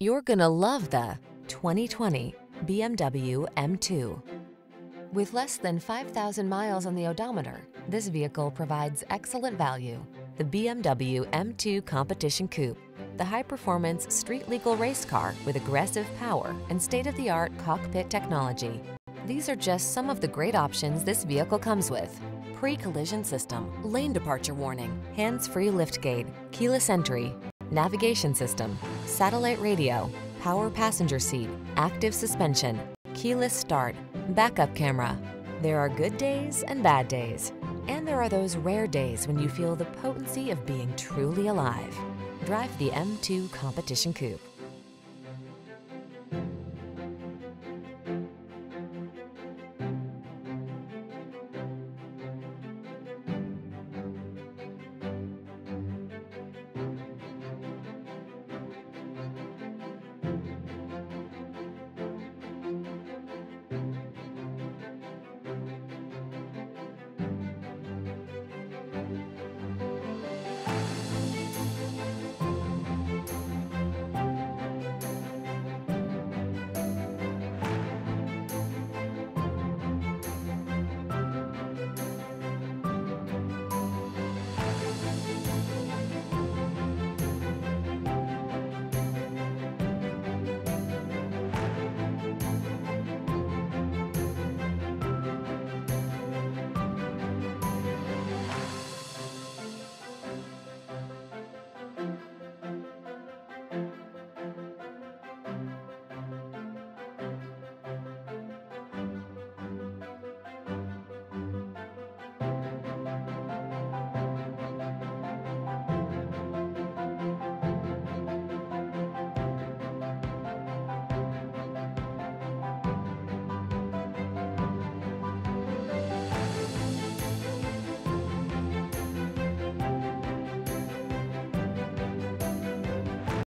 You're gonna love the 2020 BMW M2. With less than 5,000 miles on the odometer, this vehicle provides excellent value. The BMW M2 Competition Coupe, the high-performance street-legal race car with aggressive power and state-of-the-art cockpit technology. These are just some of the great options this vehicle comes with. Pre-collision system, lane departure warning, hands-free liftgate, keyless entry, navigation system, satellite radio, power passenger seat, active suspension, keyless start, backup camera. There are good days and bad days. And there are those rare days when you feel the potency of being truly alive. Drive the M2 Competition Coupe.